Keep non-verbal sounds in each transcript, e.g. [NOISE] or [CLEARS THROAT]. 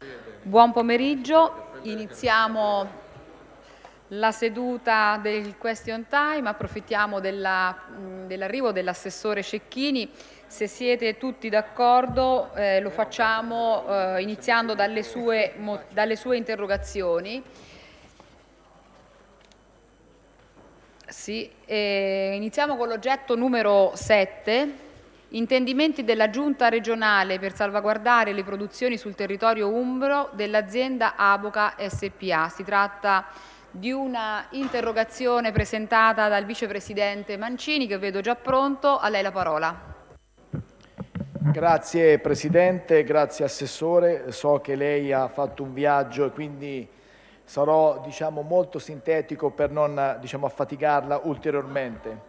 Buon pomeriggio, iniziamo la seduta del question time, approfittiamo dell'arrivo dell'assessore Cecchini, se siete tutti d'accordo eh, lo facciamo eh, iniziando dalle sue, dalle sue interrogazioni. Sì, eh, iniziamo con l'oggetto numero 7, intendimenti della Giunta regionale per salvaguardare le produzioni sul territorio umbro dell'azienda Aboca SPA. Si tratta di una interrogazione presentata dal vicepresidente Mancini che vedo già pronto. A lei la parola. Grazie Presidente, grazie Assessore. So che lei ha fatto un viaggio e quindi sarò diciamo, molto sintetico per non diciamo, affaticarla ulteriormente.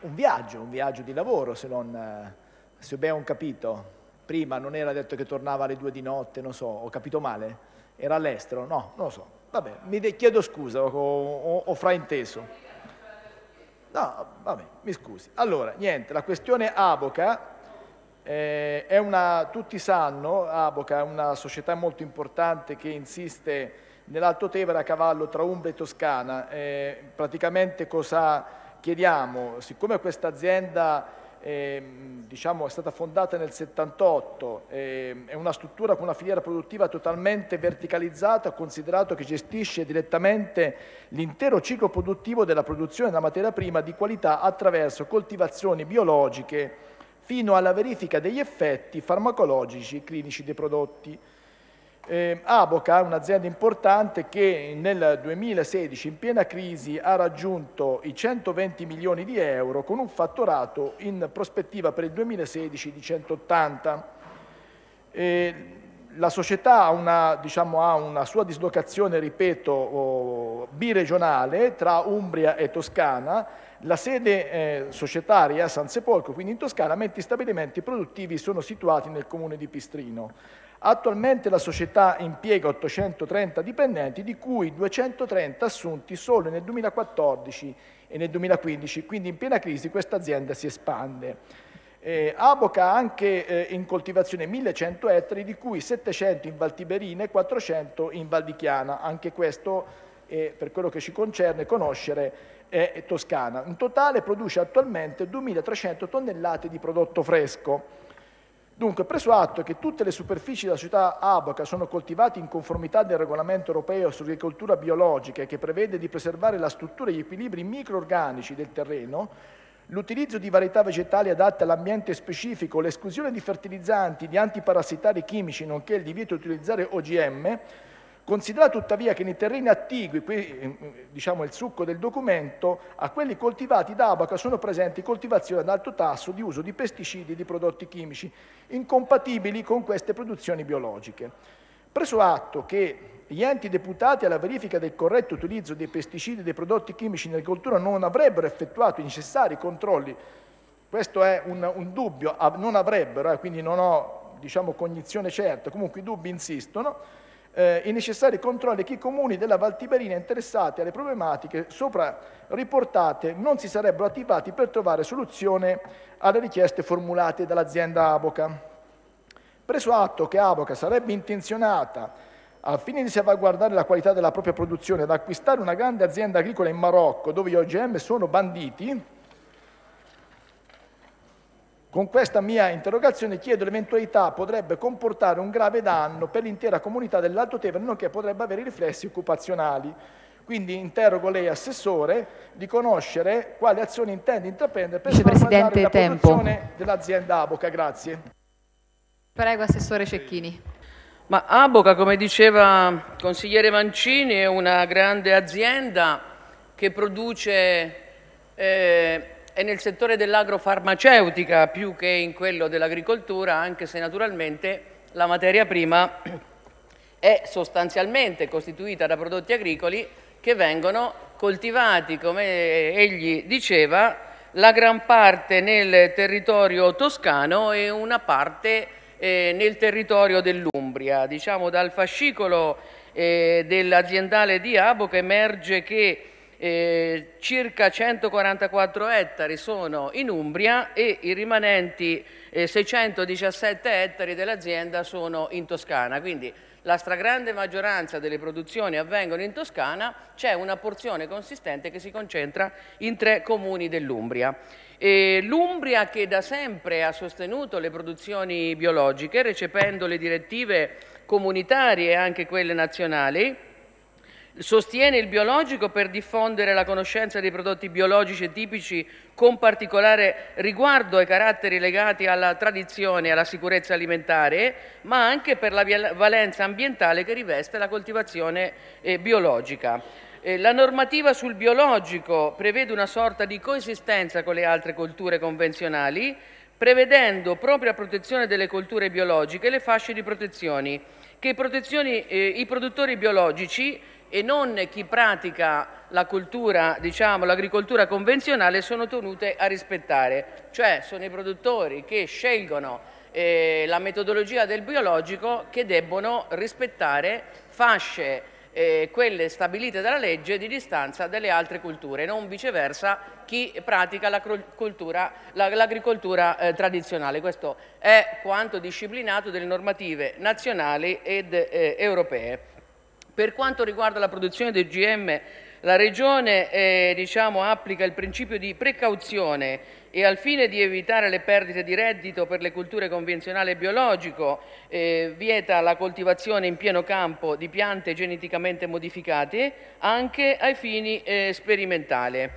Un viaggio, un viaggio di lavoro se non se abbiamo capito, prima non era detto che tornava alle due di notte, non so, ho capito male? Era all'estero? No, non lo so. Vabbè, mi chiedo scusa, ho, ho, ho frainteso. No, vabbè, mi scusi. Allora, niente, la questione Aboca eh, è una, tutti sanno, Aboca è una società molto importante che insiste nell'Alto Tevere a cavallo tra Umbria e Toscana. Eh, praticamente cosa chiediamo? Siccome questa azienda eh, diciamo, è stata fondata nel 78, eh, è una struttura con una filiera produttiva totalmente verticalizzata, considerato che gestisce direttamente l'intero ciclo produttivo della produzione della materia prima di qualità attraverso coltivazioni biologiche fino alla verifica degli effetti farmacologici clinici dei prodotti. Eh, Aboca, un'azienda importante che nel 2016 in piena crisi ha raggiunto i 120 milioni di euro con un fatturato in prospettiva per il 2016 di 180. Eh, la società ha una, diciamo, ha una, sua dislocazione, ripeto, biregionale tra Umbria e Toscana, la sede eh, societaria a San Sepolcro, quindi in Toscana, mentre i stabilimenti produttivi sono situati nel comune di Pistrino. Attualmente la società impiega 830 dipendenti, di cui 230 assunti solo nel 2014 e nel 2015, quindi in piena crisi questa azienda si espande. Eh, Aboca anche eh, in coltivazione 1100 ettari, di cui 700 in Val Tiberina e 400 in Val di Chiana. Anche questo, eh, per quello che ci concerne, conoscere è toscana. In totale produce attualmente 2300 tonnellate di prodotto fresco. Dunque, preso atto che tutte le superfici della società Aboca sono coltivate in conformità del regolamento europeo sull'agricoltura biologica che prevede di preservare la struttura e gli equilibri microorganici del terreno, l'utilizzo di varietà vegetali adatte all'ambiente specifico, l'esclusione di fertilizzanti, di antiparassitari chimici, nonché il divieto di utilizzare OGM, Considera tuttavia che nei terreni attigui, qui eh, diciamo il succo del documento, a quelli coltivati da abaca sono presenti coltivazioni ad alto tasso di uso di pesticidi e di prodotti chimici incompatibili con queste produzioni biologiche. Preso atto che gli enti deputati alla verifica del corretto utilizzo dei pesticidi e dei prodotti chimici in agricoltura non avrebbero effettuato i necessari controlli, questo è un, un dubbio, non avrebbero, eh, quindi non ho diciamo, cognizione certa, comunque i dubbi insistono, eh, i necessari controlli che i comuni della Valtiberina interessati alle problematiche sopra riportate non si sarebbero attivati per trovare soluzione alle richieste formulate dall'azienda Aboca. Preso atto che Aboca sarebbe intenzionata al fine di salvaguardare la qualità della propria produzione ad acquistare una grande azienda agricola in Marocco dove gli OGM sono banditi, con questa mia interrogazione chiedo l'eventualità potrebbe comportare un grave danno per l'intera comunità dell'Alto Tevere, nonché potrebbe avere riflessi occupazionali. Quindi interrogo lei, Assessore, di conoscere quali azioni intende intraprendere per salvaguardare la tempo. produzione dell'azienda Aboca. Grazie. Prego, Assessore Cecchini. Ma Aboca, come diceva consigliere Mancini, è una grande azienda che produce eh, è nel settore dell'agrofarmaceutica più che in quello dell'agricoltura, anche se naturalmente la materia prima [CLEARS THROAT] è sostanzialmente costituita da prodotti agricoli che vengono coltivati, come egli diceva, la gran parte nel territorio toscano e una parte eh, nel territorio dell'Umbria. Diciamo dal fascicolo eh, dell'aziendale di Abo che emerge che eh, circa 144 ettari sono in Umbria e i rimanenti eh, 617 ettari dell'azienda sono in Toscana, quindi la stragrande maggioranza delle produzioni avvengono in Toscana, c'è una porzione consistente che si concentra in tre comuni dell'Umbria. L'Umbria che da sempre ha sostenuto le produzioni biologiche, recependo le direttive comunitarie e anche quelle nazionali, sostiene il biologico per diffondere la conoscenza dei prodotti biologici e tipici con particolare riguardo ai caratteri legati alla tradizione e alla sicurezza alimentare, ma anche per la valenza ambientale che riveste la coltivazione eh, biologica. Eh, la normativa sul biologico prevede una sorta di coesistenza con le altre colture convenzionali, prevedendo proprio a protezione delle colture biologiche le fasce di protezioni, che eh, i produttori biologici e non chi pratica la cultura, diciamo, l'agricoltura convenzionale sono tenute a rispettare, cioè sono i produttori che scelgono eh, la metodologia del biologico che debbono rispettare fasce eh, quelle stabilite dalla legge di distanza dalle altre culture, non viceversa chi pratica l'agricoltura la eh, tradizionale. Questo è quanto disciplinato dalle normative nazionali ed eh, europee. Per quanto riguarda la produzione del GM, la Regione eh, diciamo, applica il principio di precauzione e al fine di evitare le perdite di reddito per le culture convenzionali e biologico eh, vieta la coltivazione in pieno campo di piante geneticamente modificate anche ai fini eh, sperimentali.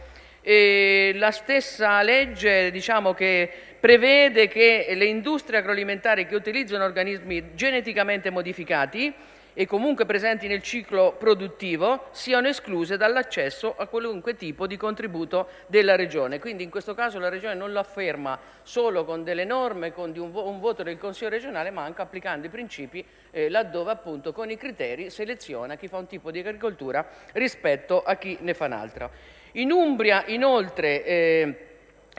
E la stessa legge diciamo, che prevede che le industrie agroalimentari che utilizzano organismi geneticamente modificati e comunque presenti nel ciclo produttivo siano escluse dall'accesso a qualunque tipo di contributo della Regione. Quindi in questo caso la Regione non lo afferma solo con delle norme, con un, voto del Consiglio regionale, ma anche applicando i principi eh, laddove appunto con i criteri seleziona chi fa un tipo di agricoltura rispetto a chi ne fa un'altra. In Umbria inoltre eh,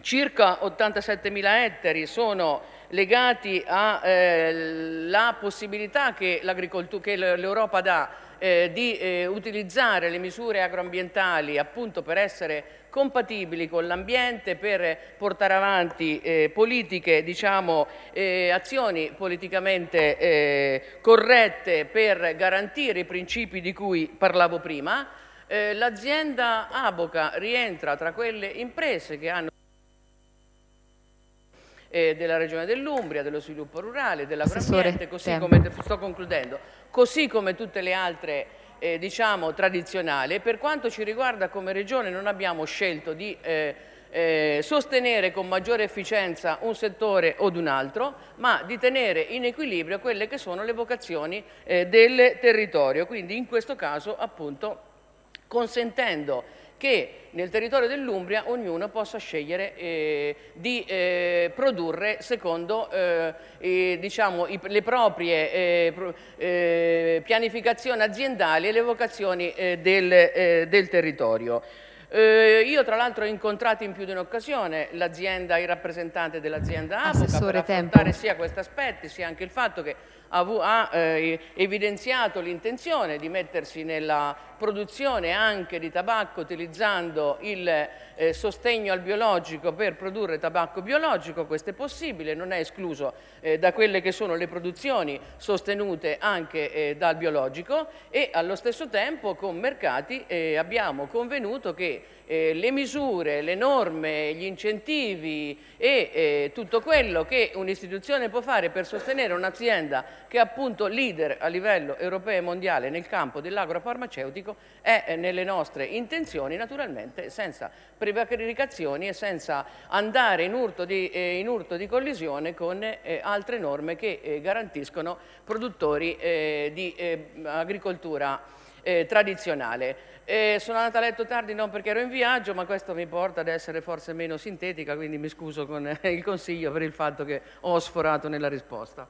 circa 87.000 ettari sono legati alla eh, possibilità che l'Europa dà eh, di eh, utilizzare le misure agroambientali appunto per essere compatibili con l'ambiente, per portare avanti eh, politiche, diciamo, eh, azioni politicamente eh, corrette per garantire i principi di cui parlavo prima. L'azienda Aboca rientra tra quelle imprese che hanno eh, della Regione dell'Umbria, dello sviluppo rurale, dell'agroambiente, così come, sto concludendo, così come tutte le altre eh, diciamo, tradizionali. Per quanto ci riguarda come Regione non abbiamo scelto di eh, eh, sostenere con maggiore efficienza un settore o un altro, ma di tenere in equilibrio quelle che sono le vocazioni eh, del territorio. Quindi in questo caso appunto consentendo che nel territorio dell'Umbria ognuno possa scegliere eh, di eh, produrre secondo eh, diciamo, i, le proprie eh, eh, pianificazioni aziendali e le vocazioni eh, del, del territorio. Eh, io tra l'altro ho incontrato in più di un'occasione l'azienda, il rappresentante dell'azienda Avoca per affrontare tempo. sia questi aspetti sia anche il fatto che ha, eh, evidenziato l'intenzione di mettersi nella produzione anche di tabacco utilizzando il eh, sostegno al biologico per produrre tabacco biologico, questo è possibile, non è escluso eh, da quelle che sono le produzioni sostenute anche eh, dal biologico e allo stesso tempo con mercati eh, abbiamo convenuto che eh, le misure, le norme, gli incentivi e eh, tutto quello che un'istituzione può fare per sostenere un'azienda che è appunto leader a livello europeo e mondiale nel campo dell'agrofarmaceutico è eh, nelle nostre intenzioni naturalmente senza prevaricazioni e senza andare in urto di, eh, in urto di collisione con eh, altre norme che eh, garantiscono produttori di agricoltura tradizionale. Eh, sono andata a letto tardi non perché ero in viaggio, ma questo mi porta ad essere forse meno sintetica, quindi mi scuso con eh, il consiglio per il fatto che ho sforato nella risposta.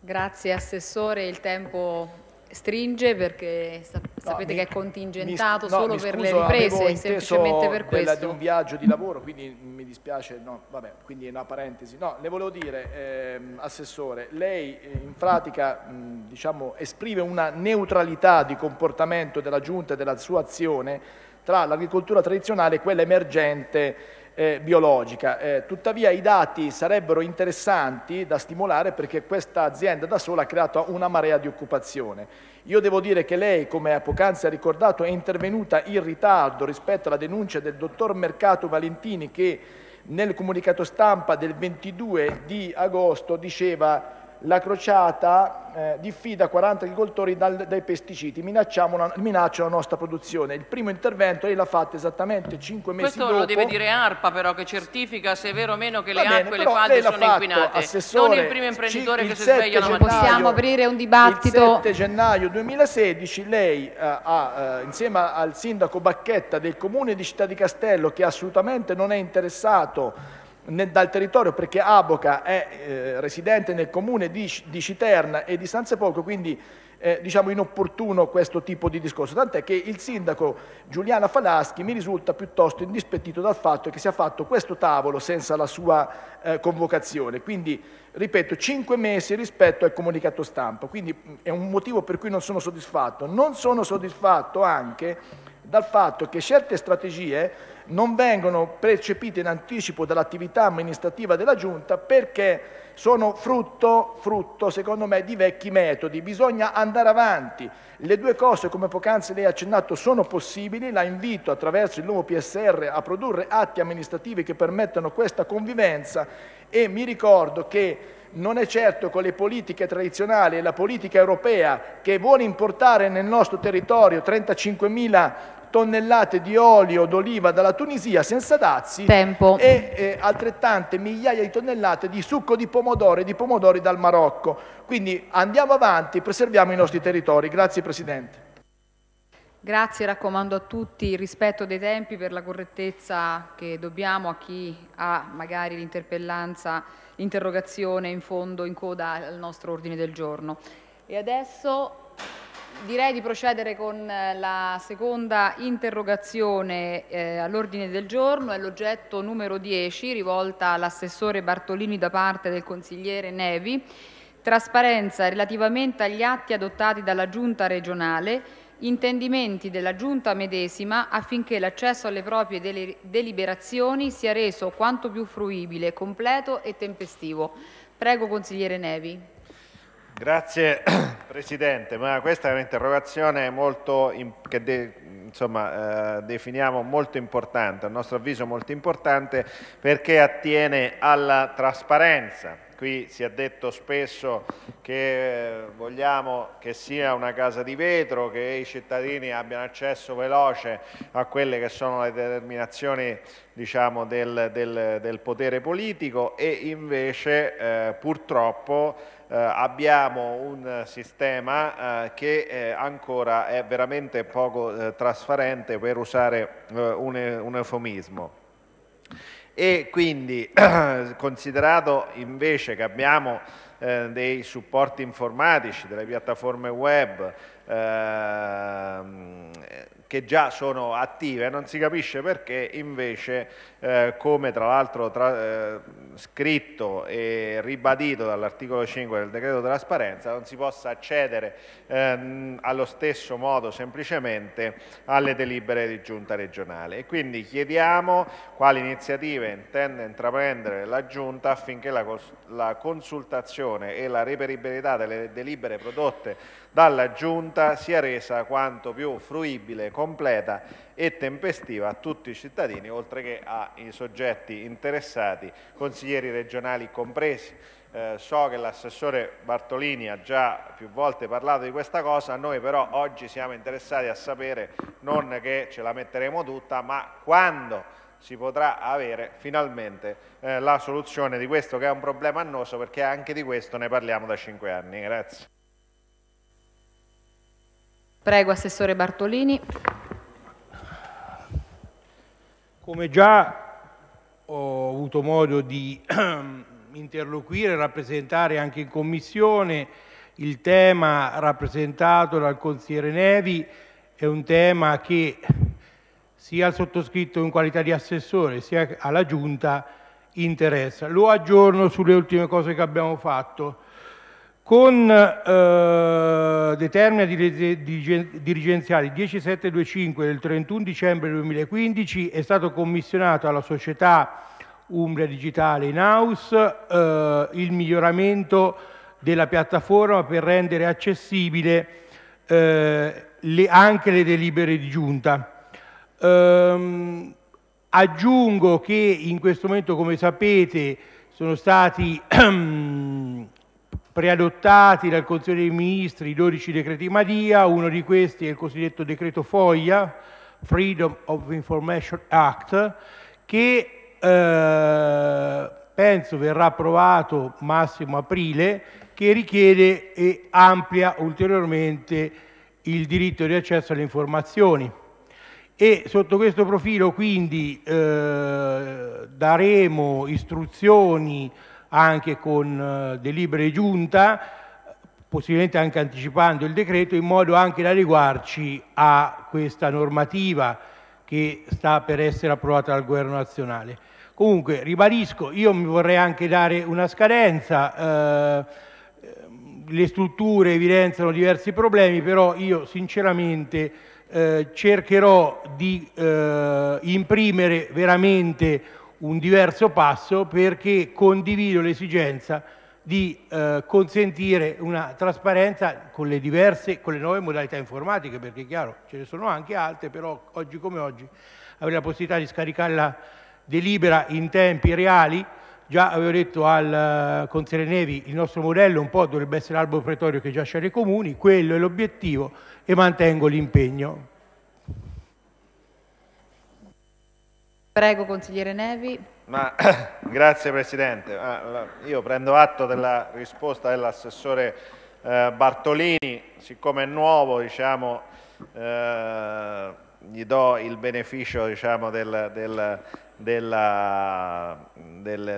Grazie Assessore, il tempo stringe perché sap no, sapete mi, che è contingentato mi, solo no, per scuso, le riprese, semplicemente per questo. di un viaggio di lavoro, quindi mi dispiace, no, vabbè, quindi è una parentesi. No, le volevo dire, eh, Assessore, lei eh, in pratica mh, diciamo, esprime una neutralità di comportamento della Giunta e della sua azione tra l'agricoltura tradizionale e quella emergente eh, biologica. Eh, tuttavia i dati sarebbero interessanti da stimolare perché questa azienda da sola ha creato una marea di occupazione. Io devo dire che lei, come poc'anzi ha ricordato, è intervenuta in ritardo rispetto alla denuncia del dottor Mercato Valentini che nel comunicato stampa del 22 di agosto diceva la crociata eh, diffida 40 agricoltori dal, dai pesticidi, minacciano la nostra produzione. Il primo intervento lei l'ha fatto esattamente 5 mesi Questo dopo. Questo lo deve dire ARPA però che certifica se è vero o meno che le bene, acque e le falde sono inquinate. Non il primo imprenditore che si sveglia la mattina. Possiamo aprire un dibattito. Il 7 gennaio 2016 lei eh, ha, eh, insieme al sindaco Bacchetta del comune di Città di Castello che assolutamente non è interessato dal territorio perché Aboca è eh, residente nel comune di, di, Citerna e di San Sepolcro, quindi eh, diciamo inopportuno questo tipo di discorso, tant'è che il sindaco Giuliana Falaschi mi risulta piuttosto indispettito dal fatto che sia fatto questo tavolo senza la sua eh, convocazione, quindi ripeto cinque mesi rispetto al comunicato stampa, quindi è un motivo per cui non sono soddisfatto. Non sono soddisfatto anche dal fatto che certe strategie non vengono percepite in anticipo dall'attività amministrativa della Giunta perché sono frutto, frutto, secondo me, di vecchi metodi. Bisogna andare avanti. Le due cose, come poc'anzi lei ha accennato, sono possibili. La invito attraverso il nuovo PSR a produrre atti amministrativi che permettano questa convivenza e mi ricordo che non è certo con le politiche tradizionali e la politica europea che vuole importare nel nostro territorio 35.000 tonnellate di olio d'oliva dalla Tunisia senza dazi Tempo. e eh, altrettante migliaia di tonnellate di succo di pomodoro e di pomodori dal Marocco. Quindi andiamo avanti, preserviamo i nostri territori. Grazie Presidente. Grazie, raccomando a tutti il rispetto dei tempi per la correttezza che dobbiamo a chi ha magari l'interpellanza, l'interrogazione in fondo, in coda al nostro ordine del giorno. E adesso direi di procedere con eh, la seconda interrogazione eh, all'ordine del giorno, è l'oggetto numero 10 rivolta all'assessore Bartolini da parte del consigliere Nevi, trasparenza relativamente agli atti adottati dalla Giunta regionale, intendimenti della Giunta medesima affinché l'accesso alle proprie deliberazioni sia reso quanto più fruibile, completo e tempestivo. Prego consigliere Nevi. Grazie [COUGHS] Presidente, ma questa è un'interrogazione che de, insomma, eh, definiamo molto importante, a nostro avviso molto importante perché attiene alla trasparenza. Qui si è detto spesso che eh, vogliamo che sia una casa di vetro, che i cittadini abbiano accesso veloce a quelle che sono le determinazioni diciamo, del, del, del potere politico e invece eh, purtroppo eh, abbiamo un sistema eh, che eh, ancora è veramente poco eh, trasparente per usare eh, un, un eufemismo. E quindi, [CLEARS THROAT] considerato invece che abbiamo eh, dei supporti informatici, delle piattaforme web, ehm, che già sono attive, non si capisce perché invece, eh, come tra l'altro eh, scritto e ribadito dall'articolo 5 del decreto trasparenza, non si possa accedere eh, allo stesso modo semplicemente alle delibere di giunta regionale. E quindi chiediamo quali iniziative intende intraprendere la giunta affinché la, la consultazione e la reperibilità delle delibere prodotte dalla Giunta sia resa quanto più fruibile, completa e tempestiva a tutti i cittadini, oltre che ai soggetti interessati, consiglieri regionali compresi. Eh, so che l'assessore Bartolini ha già più volte parlato di questa cosa, noi però oggi siamo interessati a sapere non che ce la metteremo tutta, ma quando si potrà avere finalmente eh, la soluzione di questo che è un problema annoso perché anche di questo ne parliamo da cinque anni. Grazie. Prego, Assessore Bartolini. Come già ho avuto modo di [CLEARS THROAT] interloquire e rappresentare anche in Commissione, il tema rappresentato dal consigliere Nevi è un tema che sia al sottoscritto in qualità di assessore sia alla Giunta interessa. Lo aggiorno sulle ultime cose che abbiamo fatto. Con eh, determina dirigenziale 10725 del 31 dicembre 2015 è stato commissionato alla società Umbria Digitale in house eh, il miglioramento della piattaforma per rendere accessibile eh, le, anche le delibere di giunta. Ehm, aggiungo che in questo momento, come sapete, sono stati [CLEARS THROAT] preadottati dal Consiglio dei Ministri i 12 decreti Madia, uno di questi è il cosiddetto decreto Foglia, Freedom of Information Act, che eh, penso verrà approvato massimo aprile, che richiede e amplia ulteriormente il diritto di accesso alle informazioni. E sotto questo profilo quindi eh, daremo istruzioni anche con eh, delibere giunta, possibilmente anche anticipando il decreto, in modo anche da adeguarci a questa normativa che sta per essere approvata dal Governo nazionale. Comunque, ribadisco, io mi vorrei anche dare una scadenza, eh, le strutture evidenziano diversi problemi, però io sinceramente eh, cercherò di eh, imprimere veramente un diverso passo perché condivido l'esigenza di eh, consentire una trasparenza con le diverse, con le nuove modalità informatiche, perché chiaro, ce ne sono anche altre, però oggi come oggi avere la possibilità di scaricare la delibera in tempi reali, già avevo detto al uh, consigliere Nevi, il nostro modello un po' dovrebbe essere l'albo pretorio che già c'è nei comuni, quello è l'obiettivo e mantengo l'impegno. Prego, consigliere Nevi. Ma, [COUGHS] grazie Presidente. io prendo atto della risposta dell'assessore eh, Bartolini, siccome è nuovo diciamo, eh, gli do il beneficio diciamo, del, del,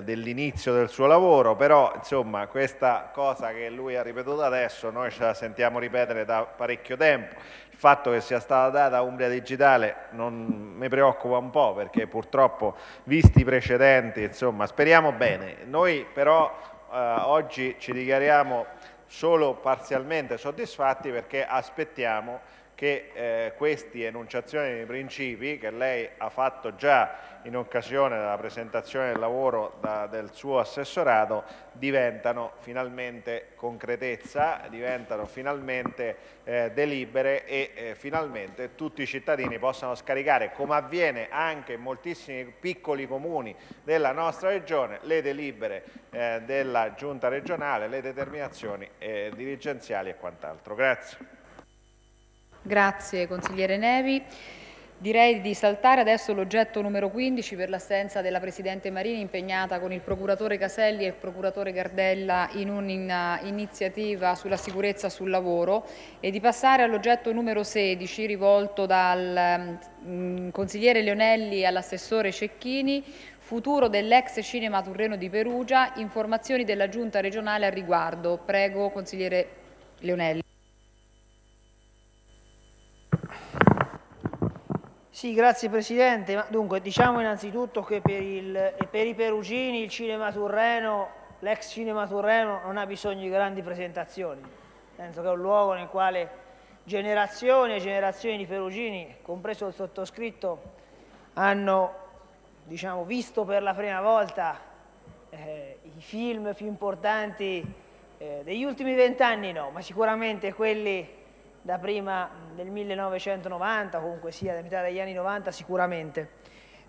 dell'inizio del suo lavoro, però insomma questa cosa che lui ha ripetuto adesso noi ce la sentiamo ripetere da parecchio tempo fatto che sia stata data Umbria Digitale non mi preoccupa un po' perché purtroppo visti i precedenti, insomma, speriamo bene. Noi però eh, oggi ci dichiariamo solo parzialmente soddisfatti perché aspettiamo che eh, queste enunciazioni di principi che lei ha fatto già in occasione della presentazione del lavoro da, del suo assessorato diventano finalmente concretezza, diventano finalmente eh, delibere e eh, finalmente tutti i cittadini possano scaricare, come avviene anche in moltissimi piccoli comuni della nostra regione, le delibere eh, della giunta regionale, le determinazioni eh, dirigenziali e quant'altro. Grazie. Grazie consigliere Nevi. Direi di saltare adesso l'oggetto numero 15 per l'assenza della Presidente Marini impegnata con il Procuratore Caselli e il Procuratore Gardella in un'iniziativa sulla sicurezza sul lavoro e di passare all'oggetto numero 16 rivolto dal um, consigliere Leonelli all'assessore Cecchini futuro dell'ex cinema Turreno di Perugia, informazioni della Giunta regionale al riguardo. Prego consigliere Leonelli. Sì, grazie Presidente. Ma dunque, diciamo innanzitutto che per, il, per i perugini il cinema turreno, l'ex cinema turreno non ha bisogno di grandi presentazioni. Penso che è un luogo nel quale generazioni e generazioni di perugini, compreso il sottoscritto, hanno diciamo, visto per la prima volta eh, i film più importanti eh, degli ultimi vent'anni no, ma sicuramente quelli da prima del 1990, comunque sia da metà degli anni 90 sicuramente.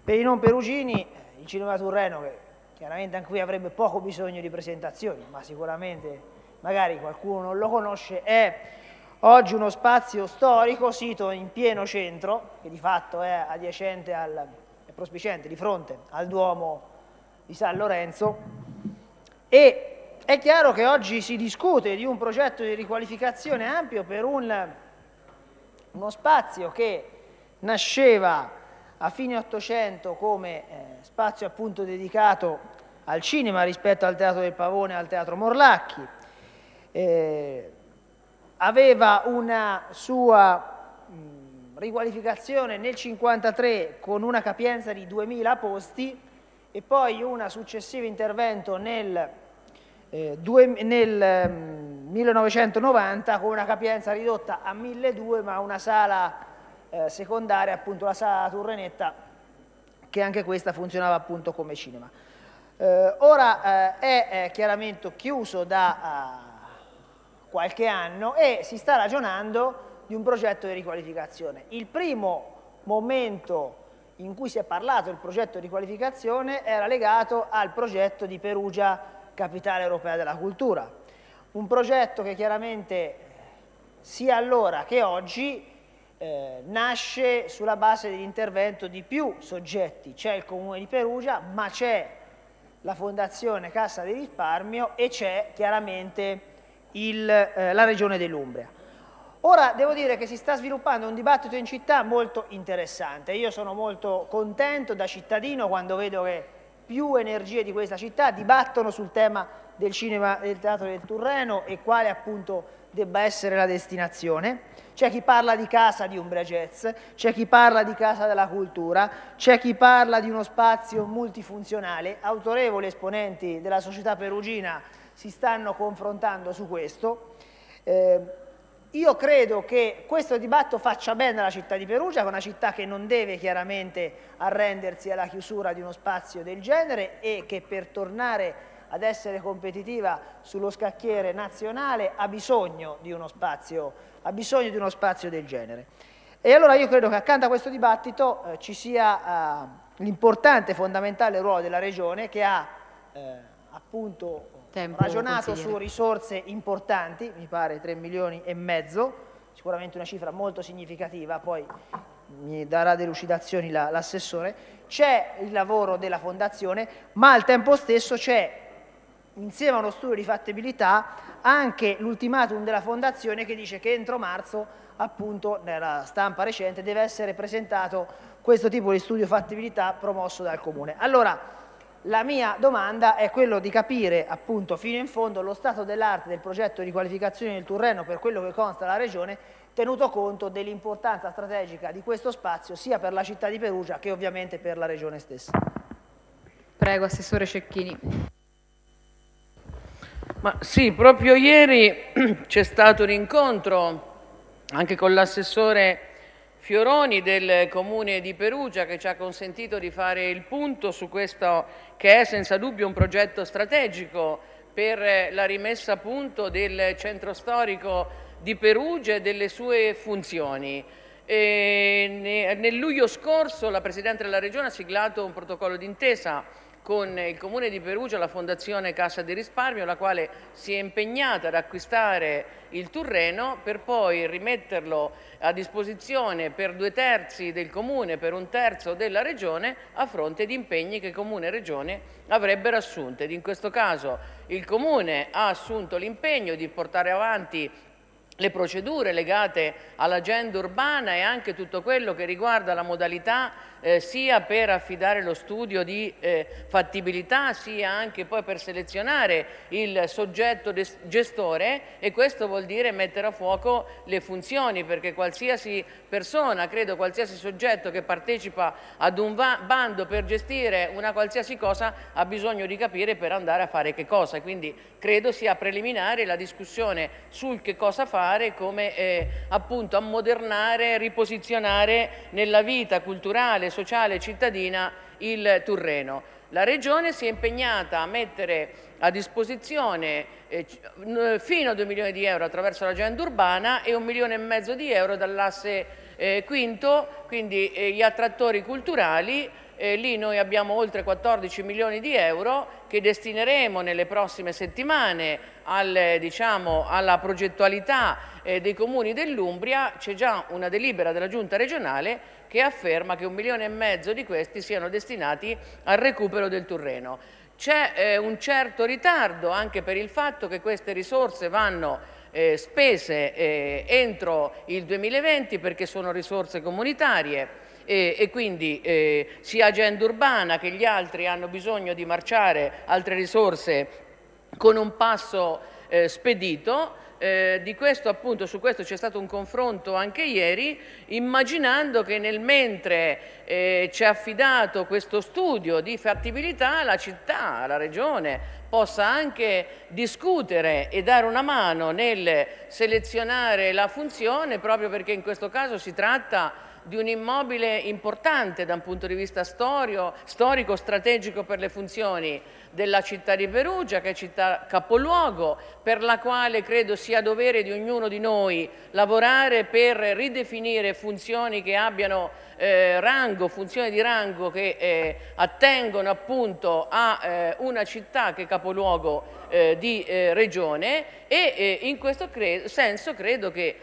Per i non perugini, il cinema Turreno, che chiaramente anche qui avrebbe poco bisogno di presentazioni, ma sicuramente magari qualcuno non lo conosce, è oggi uno spazio storico sito in pieno centro, che di fatto è adiacente al, è prospicente di fronte al Duomo di San Lorenzo, e è chiaro che oggi si discute di un progetto di riqualificazione ampio per un, uno spazio che nasceva a fine Ottocento come eh, spazio appunto dedicato al cinema rispetto al Teatro del Pavone e al Teatro Morlacchi. Eh, aveva una sua mh, riqualificazione nel 1953 con una capienza di 2000 posti e poi un successivo intervento nel eh, due, nel, 1990 con una capienza ridotta a 1200 ma una sala eh, secondaria, appunto la sala Turrenetta, che anche questa funzionava appunto come cinema. Eh, ora eh, è eh, chiaramente chiuso da eh, qualche anno e si sta ragionando di un progetto di riqualificazione. Il primo momento in cui si è parlato del progetto di riqualificazione era legato al progetto di Perugia Capitale Europea della Cultura, un progetto che chiaramente sia allora che oggi eh, nasce sulla base dell'intervento di più soggetti, c'è il Comune di Perugia, ma c'è la Fondazione Cassa di Risparmio e c'è chiaramente il, eh, la Regione dell'Umbria. Ora devo dire che si sta sviluppando un dibattito in città molto interessante. Io sono molto contento da cittadino quando vedo che più energie di questa città dibattono sul tema del cinema del teatro del Turreno e quale appunto debba essere la destinazione. C'è chi parla di casa di Umbria Jazz, c'è chi parla di casa della cultura, c'è chi parla di uno spazio multifunzionale. Autorevoli esponenti della società perugina si stanno confrontando su questo. Eh, io credo che questo dibattito faccia bene alla città di Perugia, una città che non deve chiaramente arrendersi alla chiusura di uno spazio del genere e che per tornare ad essere competitiva sullo scacchiere nazionale ha bisogno di uno spazio, di uno spazio del genere. E allora io credo che accanto a questo dibattito eh, ci sia eh, l'importante fondamentale ruolo della Regione che ha eh, appunto Tempo, ragionato su risorse importanti, mi pare 3 milioni e mezzo, sicuramente una cifra molto significativa, poi mi darà delucidazioni l'assessore, la, c'è il lavoro della Fondazione, ma al tempo stesso c'è, insieme a uno studio di fattibilità, anche l'ultimatum della Fondazione che dice che entro marzo, appunto nella stampa recente, deve essere presentato questo tipo di studio di fattibilità promosso dal Comune. Allora, la mia domanda è quello di capire appunto fino in fondo lo stato dell'arte del progetto di qualificazione del Turreno per quello che consta la Regione tenuto conto dell'importanza strategica di questo spazio sia per la città di Perugia che ovviamente per la Regione stessa. Prego, Assessore Cecchini. Ma sì, proprio ieri c'è stato un incontro anche con l'assessore Fioroni del Comune di Perugia che ci ha consentito di fare il punto su questo che è senza dubbio un progetto strategico per la rimessa a punto del centro storico di Perugia e delle sue funzioni. E nel luglio scorso la Presidente della Regione ha siglato un protocollo d'intesa con il Comune di Perugia la Fondazione Cassa di Risparmio, la quale si è impegnata ad acquistare il Turreno per poi rimetterlo a disposizione per due terzi del Comune, per un terzo della Regione, a fronte di impegni che Comune e Regione avrebbero assunto. Ed in questo caso il Comune ha assunto l'impegno di portare avanti le procedure legate all'agenda urbana e anche tutto quello che riguarda la modalità eh, sia per affidare lo studio di eh, fattibilità sia anche poi per selezionare il soggetto gestore e questo vuol dire mettere a fuoco le funzioni perché qualsiasi persona, credo qualsiasi soggetto che partecipa ad un bando per gestire una qualsiasi cosa ha bisogno di capire per andare a fare che cosa. Quindi credo sia preliminare la discussione sul che cosa fare come eh, appunto ammodernare, riposizionare nella vita culturale, sociale cittadina il Turreno. La Regione si è impegnata a mettere a disposizione eh, fino a 2 milioni di euro attraverso l'agenda urbana e un milione e mezzo di euro dall'asse eh, quinto, quindi eh, gli attrattori culturali eh, lì noi abbiamo oltre 14 milioni di euro che destineremo nelle prossime settimane al, diciamo, alla progettualità eh, dei comuni dell'Umbria. C'è già una delibera della Giunta regionale che afferma che un milione e mezzo di questi siano destinati al recupero del Turreno. C'è eh, un certo ritardo anche per il fatto che queste risorse vanno eh, spese eh, entro il 2020 perché sono risorse comunitarie e, e quindi eh, sia Agenda Urbana che gli altri hanno bisogno di marciare altre risorse con un passo eh, spedito. Eh, di questo appunto su questo c'è stato un confronto anche ieri immaginando che nel mentre eh, ci ha affidato questo studio di fattibilità la città, la regione possa anche discutere e dare una mano nel selezionare la funzione proprio perché in questo caso si tratta di un immobile importante da un punto di vista storico, strategico per le funzioni della città di Perugia, che è città capoluogo, per la quale credo sia dovere di ognuno di noi lavorare per ridefinire funzioni che abbiano eh, rango, funzioni di rango che eh, attengono appunto a eh, una città che è capoluogo eh, di eh, regione e eh, in questo cre senso credo che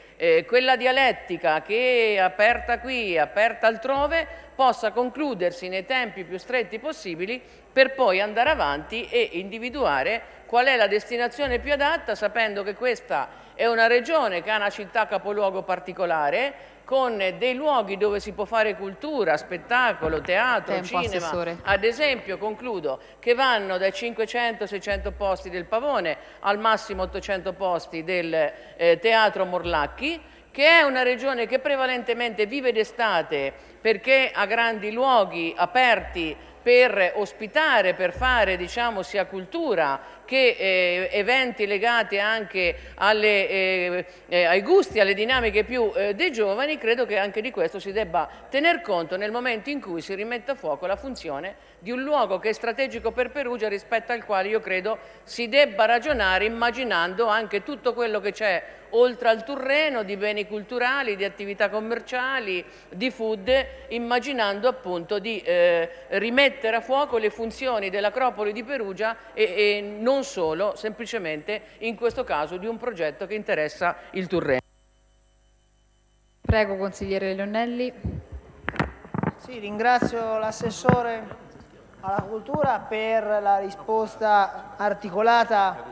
quella dialettica che è aperta qui, aperta altrove, possa concludersi nei tempi più stretti possibili per poi andare avanti e individuare qual è la destinazione più adatta sapendo che questa è una regione che ha una città capoluogo particolare con dei luoghi dove si può fare cultura, spettacolo, teatro, Tempo, cinema, assessore. ad esempio, concludo, che vanno dai 500-600 posti del Pavone al massimo 800 posti del eh, Teatro Morlacchi, che è una regione che prevalentemente vive d'estate perché ha grandi luoghi aperti per ospitare, per fare diciamo, sia cultura che eh, eventi legati anche alle, eh, eh, ai gusti, alle dinamiche più eh, dei giovani, credo che anche di questo si debba tener conto nel momento in cui si rimette a fuoco la funzione di un luogo che è strategico per Perugia rispetto al quale io credo si debba ragionare immaginando anche tutto quello che c'è oltre al Turreno di beni culturali, di attività commerciali, di food, immaginando appunto di eh, rimettere a fuoco le funzioni dell'Acropoli di Perugia e, e non solo, semplicemente in questo caso di un progetto che interessa il Turreno. Prego, consigliere Leonelli. Sì, ringrazio l'assessore alla cultura per la risposta articolata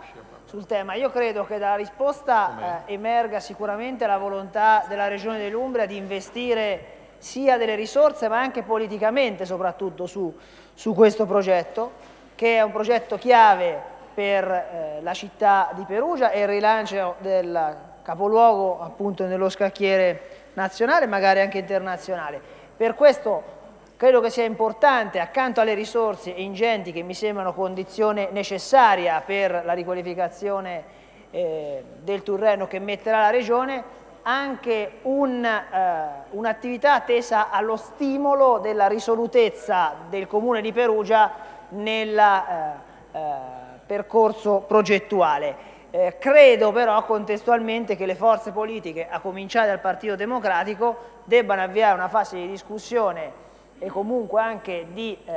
sul tema. Io credo che dalla risposta eh, emerga sicuramente la volontà della Regione dell'Umbria di investire sia delle risorse ma anche politicamente soprattutto su, su questo progetto che è un progetto chiave per eh, la città di Perugia e il rilancio del capoluogo appunto nello scacchiere nazionale magari anche internazionale. Per questo Credo che sia importante, accanto alle risorse ingenti che mi sembrano condizione necessaria per la riqualificazione eh, del Turreno che metterà la Regione, anche un'attività un, eh, tesa allo stimolo della risolutezza del Comune di Perugia nel eh, eh, percorso progettuale. Eh, credo però contestualmente che le forze politiche, a cominciare dal Partito Democratico, debbano avviare una fase di discussione e comunque anche di eh,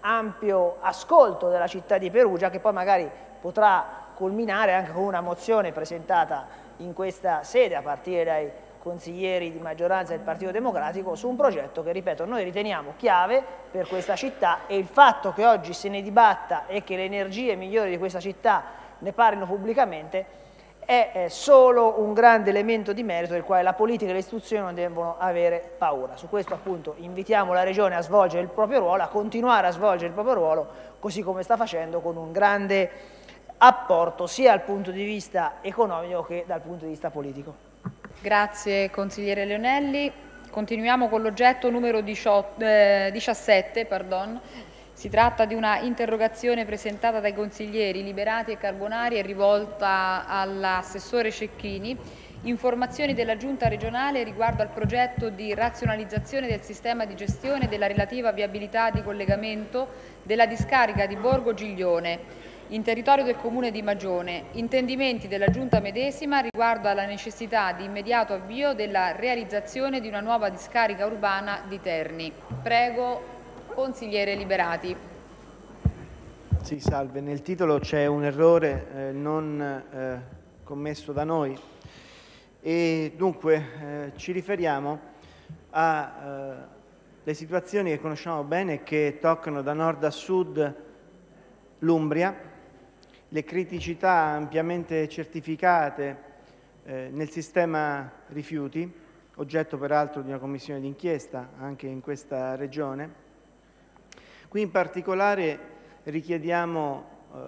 ampio ascolto della città di Perugia che poi magari potrà culminare anche con una mozione presentata in questa sede a partire dai consiglieri di maggioranza del Partito Democratico su un progetto che, ripeto, noi riteniamo chiave per questa città e il fatto che oggi se ne dibatta e che le energie migliori di questa città ne parlino pubblicamente è solo un grande elemento di merito del quale la politica e le istituzioni non devono avere paura. Su questo appunto invitiamo la Regione a svolgere il proprio ruolo, a continuare a svolgere il proprio ruolo, così come sta facendo con un grande apporto sia dal punto di vista economico che dal punto di vista politico. Grazie consigliere Leonelli. Continuiamo con l'oggetto numero 18, eh, 17, pardon, si tratta di una interrogazione presentata dai consiglieri Liberati e Carbonari e rivolta all'assessore Cecchini. Informazioni della Giunta regionale riguardo al progetto di razionalizzazione del sistema di gestione della relativa viabilità di collegamento della discarica di Borgo Giglione in territorio del Comune di Magione, intendimenti della Giunta medesima riguardo alla necessità di immediato avvio della realizzazione di una nuova discarica urbana di Terni. Prego Consigliere Liberati. Sì, salve. Nel titolo c'è un errore eh, non eh, commesso da noi e dunque eh, ci riferiamo alle eh, situazioni che conosciamo bene che toccano da nord a sud l'Umbria, le criticità ampiamente certificate eh, nel sistema rifiuti, oggetto peraltro di una commissione d'inchiesta anche in questa regione, Qui in particolare richiediamo eh,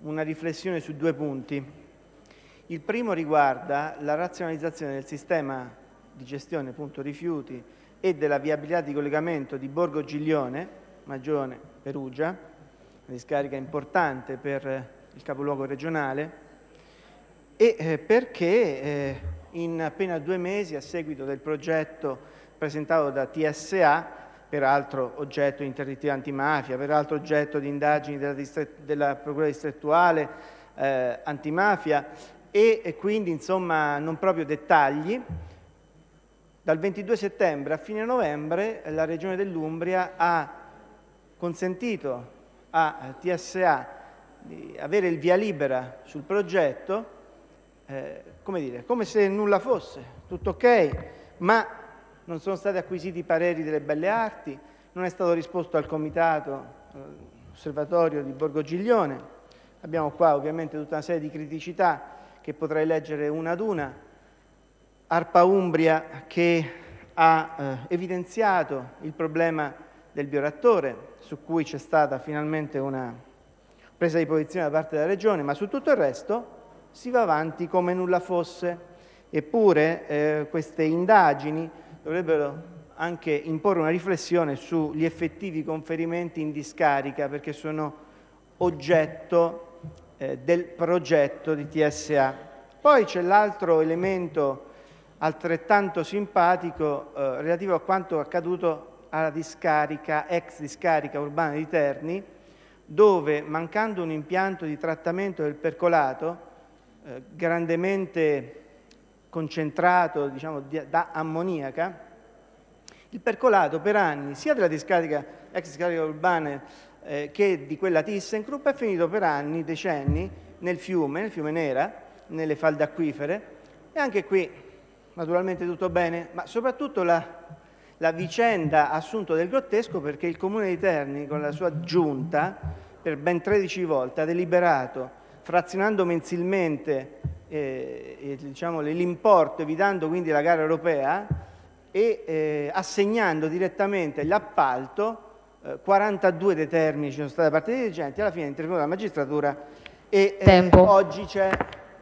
una riflessione su due punti. Il primo riguarda la razionalizzazione del sistema di gestione appunto, rifiuti e della viabilità di collegamento di Borgo Giglione, Magione, Perugia, una discarica importante per il capoluogo regionale, e eh, perché eh, in appena due mesi, a seguito del progetto presentato da TSA, peraltro oggetto di interdittiva antimafia, peraltro oggetto di indagini della, della Procura distrettuale eh, antimafia e, e quindi insomma non proprio dettagli, dal 22 settembre a fine novembre la Regione dell'Umbria ha consentito a TSA di avere il via libera sul progetto, eh, come, dire, come se nulla fosse, tutto ok, ma non sono stati acquisiti i pareri delle belle arti, non è stato risposto al comitato eh, osservatorio di Borgo Giglione, abbiamo qua ovviamente tutta una serie di criticità che potrei leggere una ad una, Arpa Umbria che ha eh, evidenziato il problema del bioreattore, su cui c'è stata finalmente una presa di posizione da parte della Regione, ma su tutto il resto si va avanti come nulla fosse. Eppure eh, queste indagini dovrebbero anche imporre una riflessione sugli effettivi conferimenti in discarica perché sono oggetto eh, del progetto di TSA. Poi c'è l'altro elemento altrettanto simpatico eh, relativo a quanto accaduto alla discarica, ex discarica urbana di Terni, dove mancando un impianto di trattamento del percolato eh, grandemente concentrato diciamo, di, da ammoniaca, il percolato per anni sia della discarica, ex discarica urbana eh, che di quella ThyssenKrupp è finito per anni, decenni, nel fiume, nel fiume Nera, nelle falde acquifere. E anche qui naturalmente tutto bene, ma soprattutto la, la vicenda ha assunto del grottesco perché il Comune di Terni con la sua giunta per ben 13 volte ha deliberato frazionando mensilmente eh, diciamo, l'importo, evitando quindi la gara europea e eh, assegnando direttamente l'appalto, eh, 42 dei termini ci sono state da parte dei dirigenti, alla fine è intervenuta la magistratura e eh, oggi c'è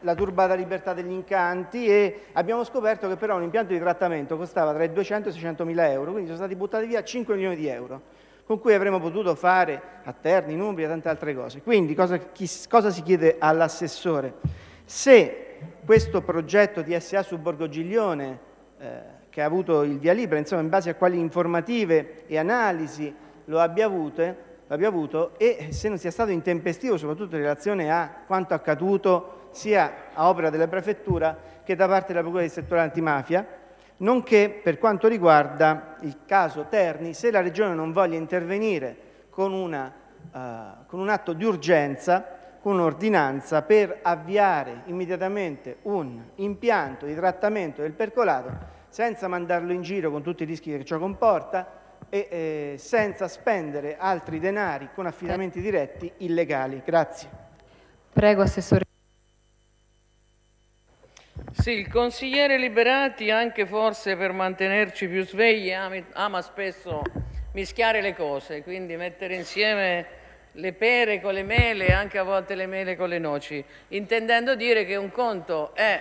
la turbata libertà degli incanti e abbiamo scoperto che però un impianto di trattamento costava tra i 200 e i 600 mila euro, quindi sono stati buttati via 5 milioni di euro con cui avremmo potuto fare a Terni, in Umbria e tante altre cose. Quindi cosa, chi, cosa si chiede all'assessore? Se questo progetto di SA su Borgo Giglione, eh, che ha avuto il via libera, insomma in base a quali informative e analisi lo abbia, avute, lo abbia avuto e se non sia stato intempestivo soprattutto in relazione a quanto accaduto sia a opera della prefettura che da parte della Procura distrettuale antimafia, nonché per quanto riguarda il caso Terni, se la Regione non voglia intervenire con, una, uh, con un atto di urgenza, con un'ordinanza per avviare immediatamente un impianto di trattamento del percolato senza mandarlo in giro con tutti i rischi che ciò comporta e eh, senza spendere altri denari con affidamenti diretti illegali. Grazie. Prego, Assessore. Sì, il consigliere Liberati, anche forse per mantenerci più svegli, ama spesso mischiare le cose, quindi mettere insieme le pere con le mele e anche a volte le mele con le noci, intendendo dire che un conto è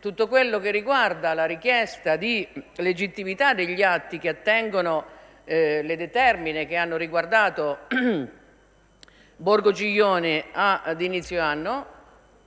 tutto quello che riguarda la richiesta di legittimità degli atti che attengono eh, le determine che hanno riguardato [CLEARS THROAT] Borgo Giglione ad inizio anno,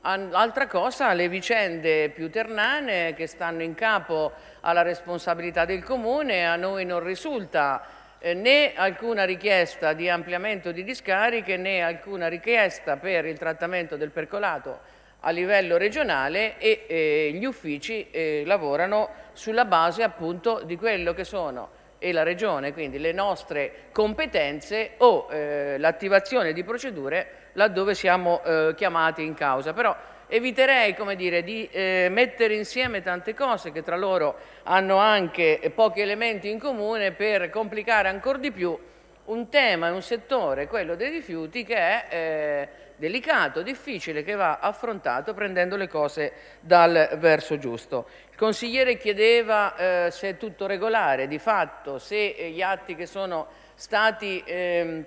Altra cosa, le vicende più ternane che stanno in capo alla responsabilità del Comune, a noi non risulta eh, né alcuna richiesta di ampliamento di discariche né alcuna richiesta per il trattamento del percolato a livello regionale e eh, gli uffici eh, lavorano sulla base appunto di quello che sono e la Regione, quindi le nostre competenze o eh, l'attivazione di procedure laddove siamo eh, chiamati in causa. Però eviterei dire, di eh, mettere insieme tante cose che tra loro hanno anche pochi elementi in comune per complicare ancora di più un tema e un settore, quello dei rifiuti, che è eh, delicato, difficile, che va affrontato prendendo le cose dal verso giusto. Il consigliere chiedeva eh, se è tutto regolare, di fatto se gli atti che sono stati eh,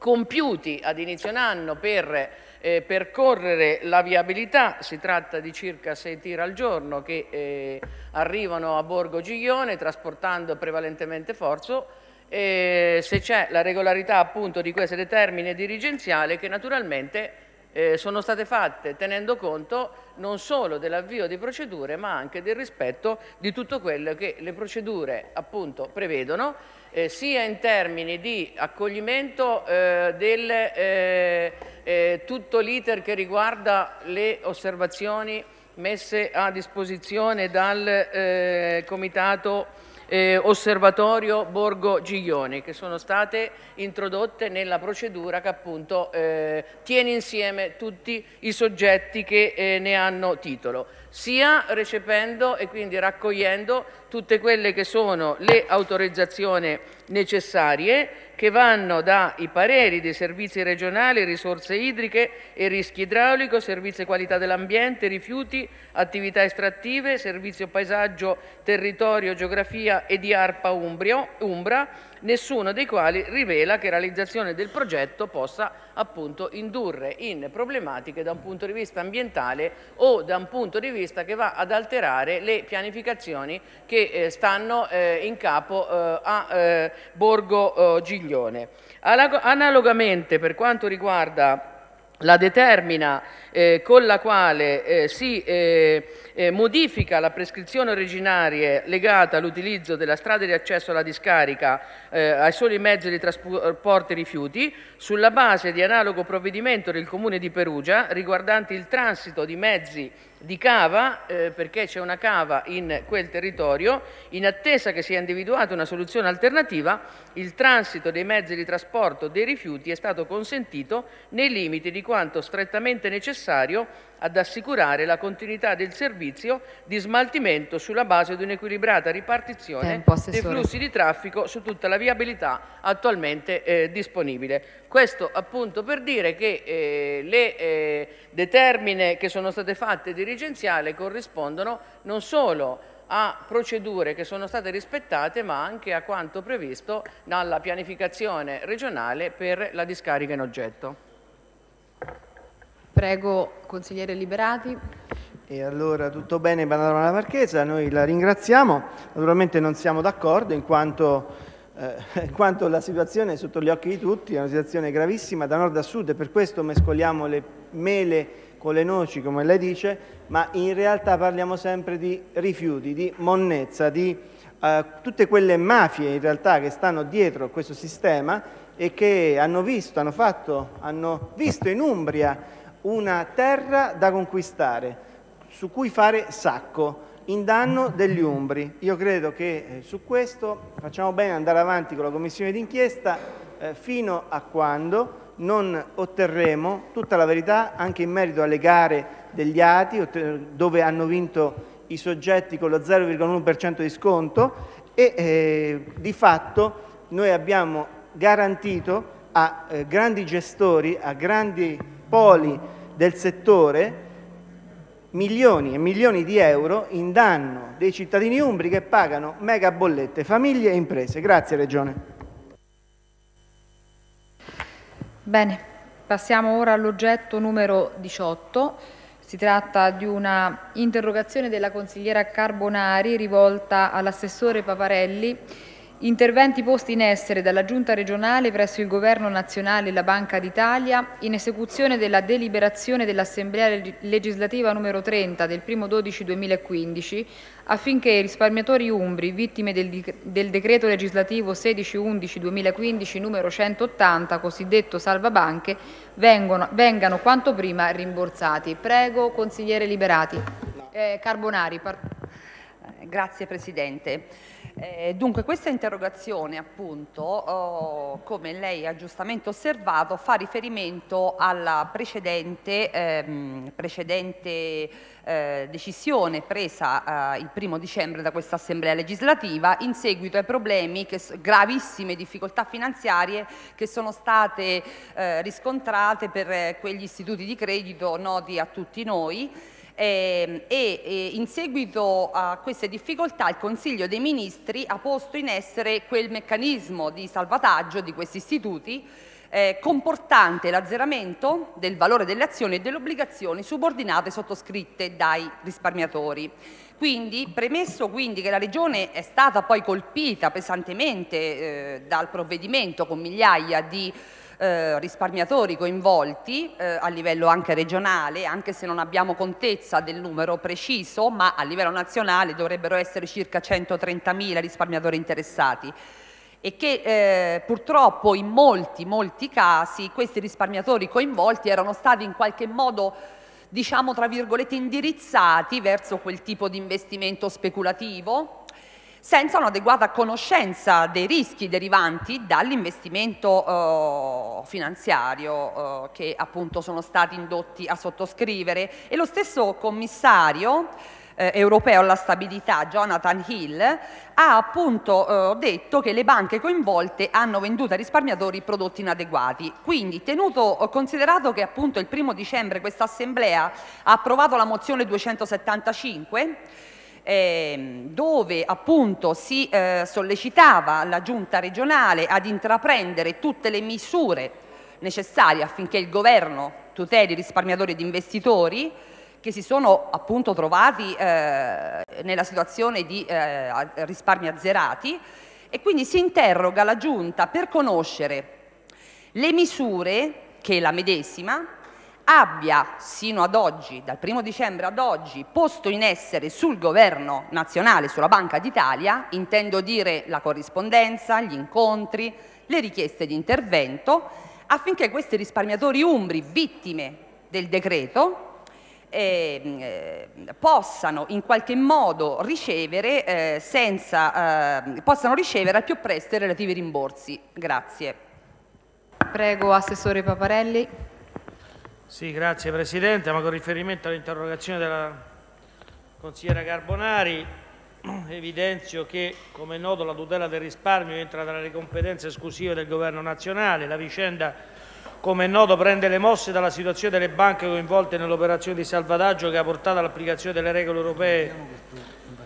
compiuti ad inizio anno per eh, percorrere la viabilità, si tratta di circa 6 tir al giorno che eh, arrivano a Borgo Giglione trasportando prevalentemente forzo, eh, se c'è la regolarità appunto di queste determine dirigenziale che naturalmente eh, sono state fatte tenendo conto non solo dell'avvio di procedure ma anche del rispetto di tutto quello che le procedure appunto prevedono eh, sia in termini di accoglimento eh, del eh, eh, tutto l'iter che riguarda le osservazioni messe a disposizione dal eh, Comitato eh, Osservatorio Borgo Giglioni, che sono state introdotte nella procedura che appunto eh, tiene insieme tutti i soggetti che eh, ne hanno titolo, sia recependo e quindi raccogliendo tutte quelle che sono le autorizzazioni necessarie che vanno dai pareri dei servizi regionali, risorse idriche e rischi idraulico, servizi qualità dell'ambiente, rifiuti, attività estrattive, servizio paesaggio, territorio, geografia e di ARPA Umbrio, Umbra, nessuno dei quali rivela che realizzazione del progetto possa appunto indurre in problematiche da un punto di vista ambientale o da un punto di vista che va ad alterare le pianificazioni che eh, stanno eh, in capo eh, a eh, Borgo eh, Giglione. Analogamente per quanto riguarda la determina eh, con la quale eh, si eh, eh, modifica la prescrizione originaria legata all'utilizzo della strada di accesso alla discarica eh, ai soli mezzi di trasporto rifiuti, sulla base di analogo provvedimento del Comune di Perugia riguardante il transito di mezzi di cava, eh, perché c'è una cava in quel territorio, in attesa che sia individuata una soluzione alternativa, il transito dei mezzi di trasporto dei rifiuti è stato consentito nei limiti di quanto strettamente necessario ad assicurare la continuità del servizio di smaltimento sulla base di un'equilibrata ripartizione Tempo, dei flussi di traffico su tutta la viabilità attualmente eh, disponibile. Questo appunto per dire che eh, le eh, determine che sono state fatte dirigenziale corrispondono non solo a procedure che sono state rispettate ma anche a quanto previsto dalla pianificazione regionale per la discarica in oggetto. Prego, consigliere Liberati. E allora tutto bene, Panorama Marchesa, noi la ringraziamo. Naturalmente non siamo d'accordo in quanto, eh, [LAUGHS] in quanto la situazione è sotto gli occhi di tutti, è una situazione gravissima da nord a sud e per questo mescoliamo le mele con le noci, come lei dice, ma in realtà parliamo sempre di rifiuti, di monnezza, di eh, tutte quelle mafie in realtà che stanno dietro questo sistema e che hanno visto, hanno fatto, hanno visto in Umbria una terra da conquistare, su cui fare sacco, in danno degli Umbri. Io credo che eh, su questo facciamo bene andare avanti con la commissione d'inchiesta eh, fino a quando non otterremo tutta la verità anche in merito alle gare degli ATI dove hanno vinto i soggetti con lo 0,1% di sconto e eh, di fatto noi abbiamo garantito a eh, grandi gestori, a grandi poli del settore milioni e milioni di euro in danno dei cittadini umbri che pagano mega bollette, famiglie e imprese. Grazie Regione. Bene, passiamo ora all'oggetto numero 18. Si tratta di una interrogazione della consigliera Carbonari rivolta all'assessore Paparelli Interventi posti in essere dalla Giunta regionale presso il Governo nazionale e la Banca d'Italia in esecuzione della deliberazione dell'Assemblea legislativa numero 30 del 1 12 2015 affinché i risparmiatori umbri, vittime del, del decreto legislativo 16-11-2015 numero 180, cosiddetto salvabanche, vengono, vengano quanto prima rimborsati. Prego, consigliere Liberati. Eh, Carbonari. Grazie Presidente. Eh, dunque questa interrogazione appunto, oh, come lei ha giustamente osservato, fa riferimento alla precedente, ehm, precedente eh, decisione presa eh, il primo dicembre da questa Assemblea legislativa in seguito ai problemi, che, gravissime difficoltà finanziarie che sono state eh, riscontrate per eh, quegli istituti di credito noti a tutti noi eh, e eh, in seguito a queste difficoltà il Consiglio dei Ministri ha posto in essere quel meccanismo di salvataggio di questi istituti eh, comportante l'azzeramento del valore delle azioni e delle obbligazioni subordinate sottoscritte dai risparmiatori. Quindi, premesso quindi che la Regione è stata poi colpita pesantemente eh, dal provvedimento con migliaia di eh, risparmiatori coinvolti eh, a livello anche regionale, anche se non abbiamo contezza del numero preciso, ma a livello nazionale dovrebbero essere circa 130.000 risparmiatori interessati. E che eh, purtroppo in molti, molti casi questi risparmiatori coinvolti erano stati in qualche modo diciamo tra virgolette indirizzati verso quel tipo di investimento speculativo senza un'adeguata conoscenza dei rischi derivanti dall'investimento eh, finanziario eh, che appunto sono stati indotti a sottoscrivere e lo stesso commissario eh, europeo alla stabilità Jonathan Hill ha appunto eh, detto che le banche coinvolte hanno venduto ai risparmiatori prodotti inadeguati. Quindi tenuto eh, considerato che appunto il primo dicembre questa assemblea ha approvato la mozione 275 eh, dove appunto si eh, sollecitava la giunta regionale ad intraprendere tutte le misure necessarie affinché il governo tuteli risparmiatori ed investitori che si sono appunto trovati eh, nella situazione di eh, risparmi azzerati. E quindi si interroga la Giunta per conoscere le misure che la medesima abbia sino ad oggi, dal 1 dicembre ad oggi, posto in essere sul governo nazionale, sulla Banca d'Italia, intendo dire la corrispondenza, gli incontri, le richieste di intervento, affinché questi risparmiatori umbri, vittime del decreto, Ehm, eh, possano in qualche modo ricevere, eh, senza, eh, possano ricevere al più presto i relativi rimborsi. Grazie. Prego, Assessore Paparelli. Sì, grazie Presidente, ma con riferimento all'interrogazione della consigliera Carbonari [CLEARS THROAT] evidenzio che, come è noto, la tutela del risparmio entra tra le competenze esclusive del Governo nazionale. La vicenda come è noto prende le mosse dalla situazione delle banche coinvolte nell'operazione di salvataggio che ha portato all'applicazione delle regole europee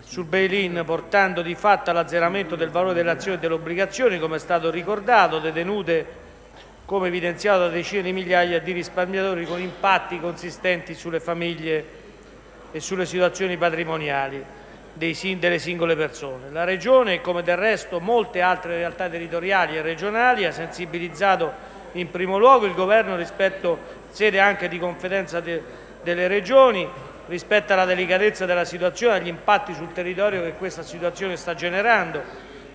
sul bail-in portando di fatto all'azzeramento del valore delle azioni e delle obbligazioni, come è stato ricordato, detenute come evidenziato da decine di migliaia di risparmiatori con impatti consistenti sulle famiglie e sulle situazioni patrimoniali delle singole persone. La Regione, come del resto molte altre realtà territoriali e regionali, ha sensibilizzato in primo luogo il Governo rispetto, sede anche di competenza de, delle Regioni, rispetto alla delicatezza della situazione, agli impatti sul territorio che questa situazione sta generando,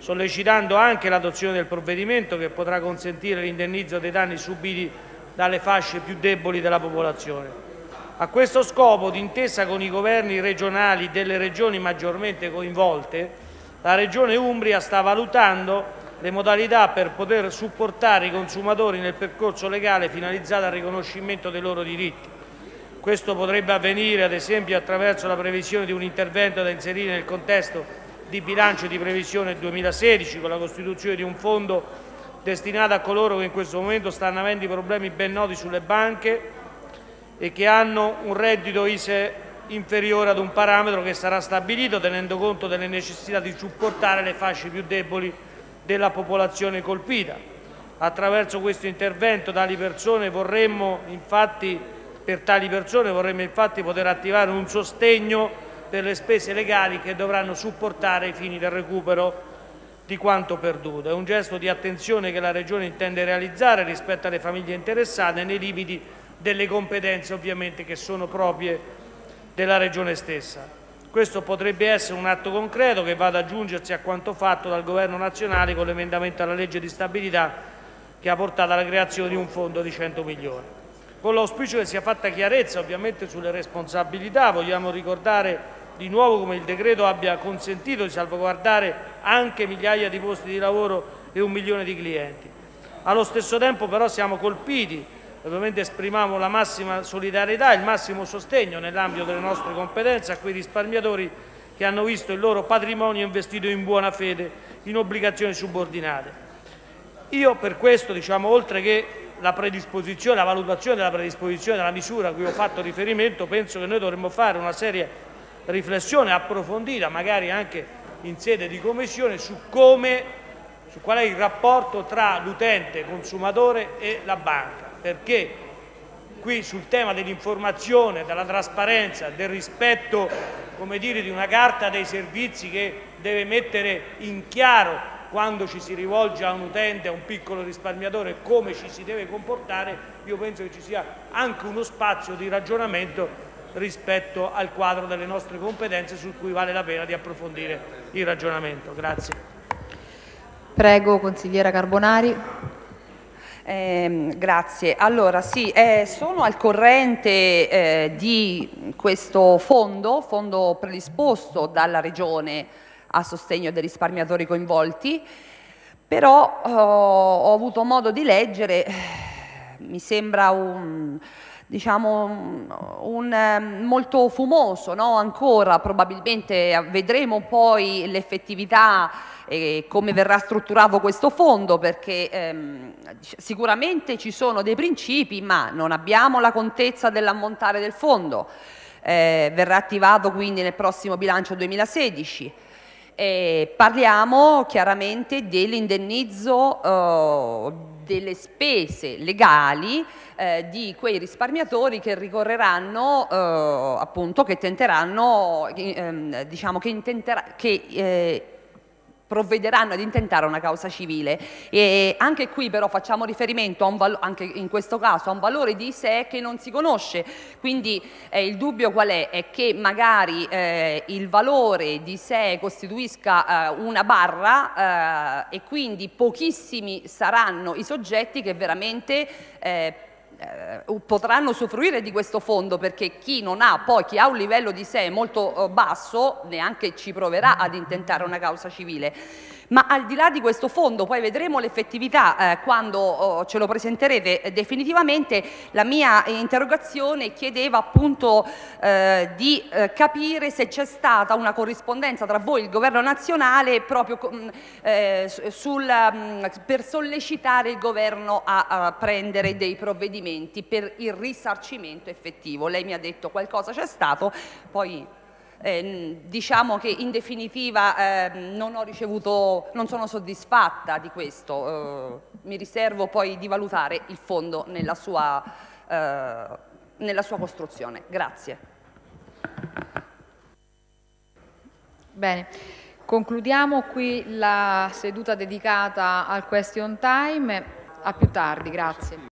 sollecitando anche l'adozione del provvedimento che potrà consentire l'indennizzo dei danni subiti dalle fasce più deboli della popolazione. A questo scopo, d'intesa con i governi regionali delle regioni maggiormente coinvolte, la Regione Umbria sta valutando le modalità per poter supportare i consumatori nel percorso legale finalizzato al riconoscimento dei loro diritti. Questo potrebbe avvenire ad esempio attraverso la previsione di un intervento da inserire nel contesto di bilancio di previsione 2016 con la costituzione di un fondo destinato a coloro che in questo momento stanno avendo i problemi ben noti sulle banche e che hanno un reddito ISE inferiore ad un parametro che sarà stabilito tenendo conto delle necessità di supportare le fasce più deboli della popolazione colpita. Attraverso questo intervento tali vorremmo infatti, per tali persone vorremmo infatti poter attivare un sostegno per le spese legali che dovranno supportare i fini del recupero di quanto perduto. È un gesto di attenzione che la Regione intende realizzare rispetto alle famiglie interessate nei limiti delle competenze ovviamente che sono proprie della Regione stessa. Questo potrebbe essere un atto concreto che va ad aggiungersi a quanto fatto dal Governo nazionale con l'emendamento alla legge di stabilità che ha portato alla creazione di un fondo di 100 milioni. Con l'auspicio che sia fatta chiarezza ovviamente sulle responsabilità, vogliamo ricordare di nuovo come il decreto abbia consentito di salvaguardare anche migliaia di posti di lavoro e un milione di clienti. Allo stesso tempo però siamo colpiti Ovviamente esprimiamo la massima solidarietà e il massimo sostegno nell'ambito delle nostre competenze a quei risparmiatori che hanno visto il loro patrimonio investito in buona fede in obbligazioni subordinate. Io per questo, diciamo, oltre che la predisposizione, la valutazione della predisposizione della misura a cui ho fatto riferimento, penso che noi dovremmo fare una seria riflessione approfondita, magari anche in sede di commissione, su come, su qual è il rapporto tra l'utente consumatore e la banca. Perché qui sul tema dell'informazione, della trasparenza, del rispetto dire, di una carta dei servizi che deve mettere in chiaro quando ci si rivolge a un utente, a un piccolo risparmiatore, come ci si deve comportare, io penso che ci sia anche uno spazio di ragionamento rispetto al quadro delle nostre competenze su cui vale la pena di approfondire il ragionamento. Grazie. Prego, consigliera Carbonari. Eh, grazie. Allora sì, eh, sono al corrente eh, di questo fondo, fondo predisposto dalla Regione a sostegno dei risparmiatori coinvolti, però oh, ho avuto modo di leggere, mi sembra un, diciamo, un, ehm, molto fumoso no? ancora, probabilmente vedremo poi l'effettività e come verrà strutturato questo fondo perché ehm, sicuramente ci sono dei principi ma non abbiamo la contezza dell'ammontare del fondo, eh, verrà attivato quindi nel prossimo bilancio 2016. Eh, parliamo chiaramente dell'indennizzo eh, delle spese legali eh, di quei risparmiatori che ricorreranno, eh, appunto, che tenteranno, ehm, diciamo che, intenterà, che eh, provvederanno ad intentare una causa civile. E anche qui però facciamo riferimento, anche in questo caso, a un valore di sé che non si conosce, quindi eh, il dubbio qual è? È che magari eh, il valore di sé costituisca eh, una barra eh, e quindi pochissimi saranno i soggetti che veramente eh, potranno usufruire di questo fondo perché chi non ha, poi chi ha un livello di sé molto eh, basso neanche ci proverà ad intentare una causa civile. Ma al di là di questo fondo, poi vedremo l'effettività eh, quando oh, ce lo presenterete eh, definitivamente, la mia interrogazione chiedeva appunto eh, di eh, capire se c'è stata una corrispondenza tra voi e il Governo nazionale proprio mm, eh, sul, mm, per sollecitare il Governo a, a prendere dei provvedimenti per il risarcimento effettivo. Lei mi ha detto qualcosa c'è stato, poi eh, diciamo che in definitiva eh, non ricevuto, non sono soddisfatta di questo, eh, mi riservo poi di valutare il fondo nella sua, eh, nella sua costruzione. Grazie. Bene, concludiamo qui la seduta dedicata al question time, a più tardi, grazie.